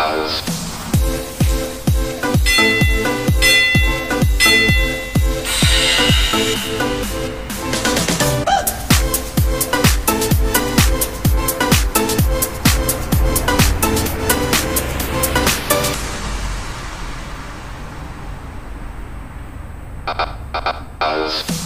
as as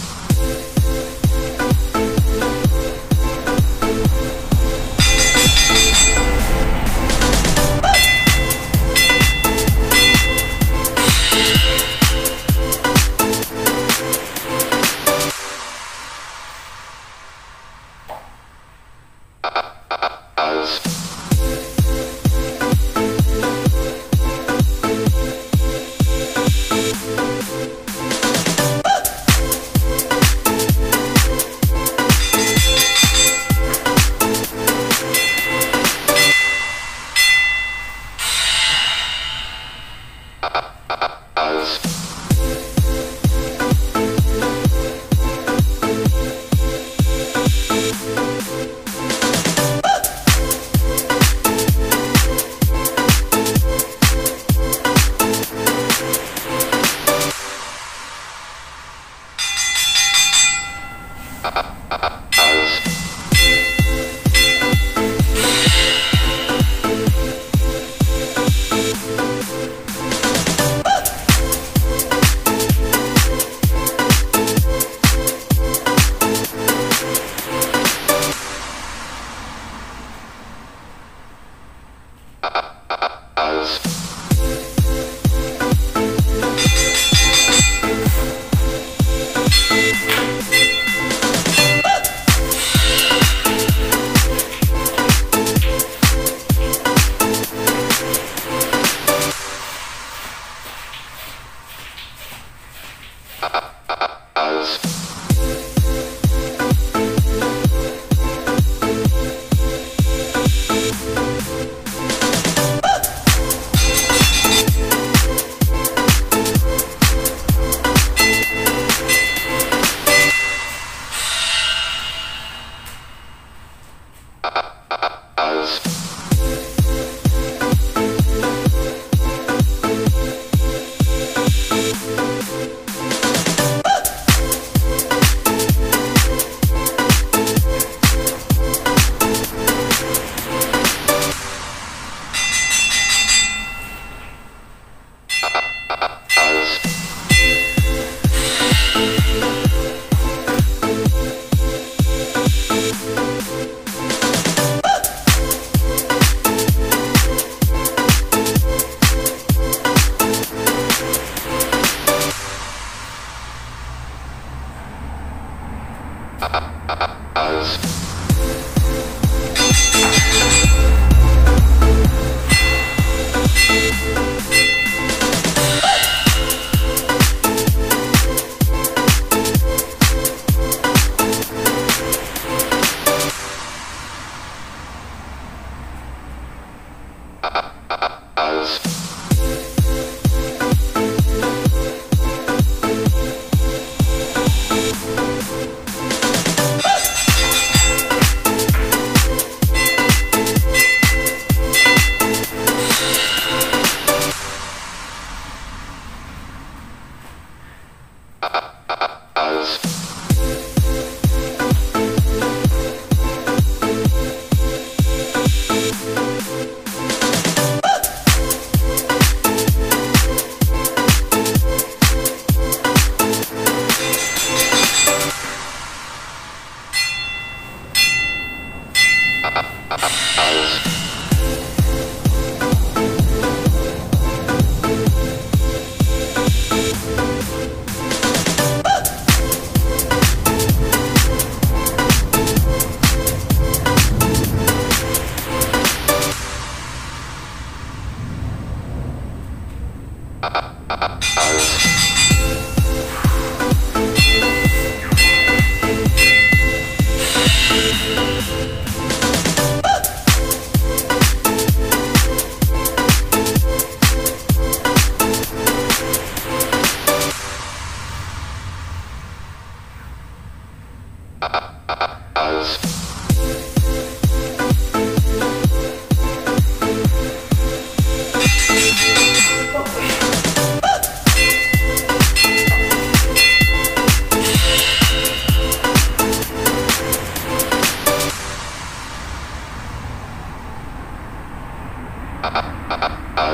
Thank Us.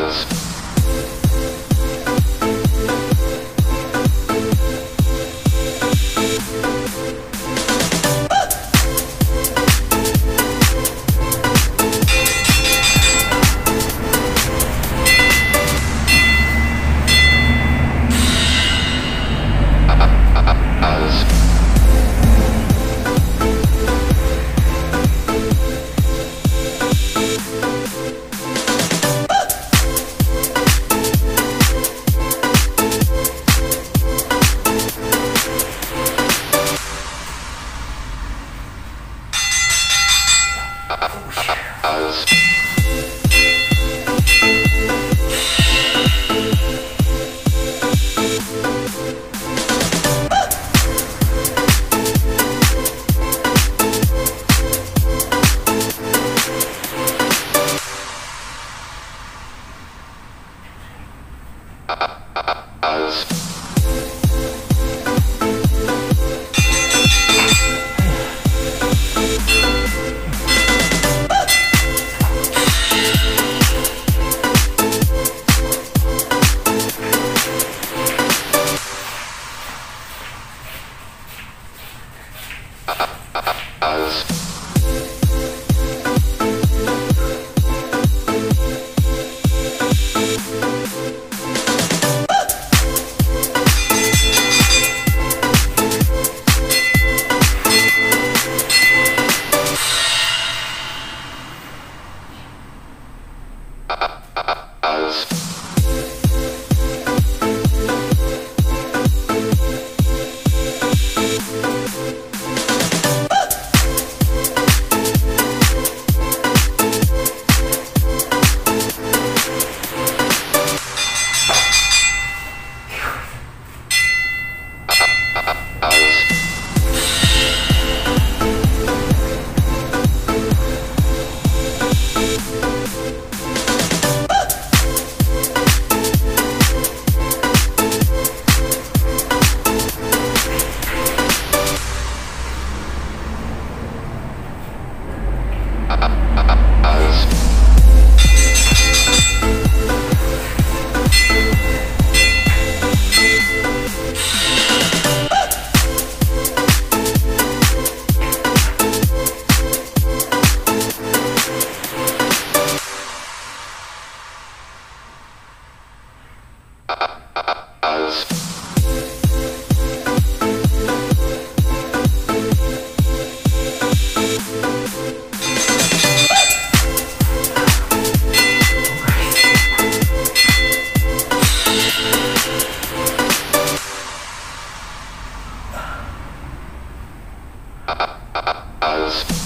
Records. was.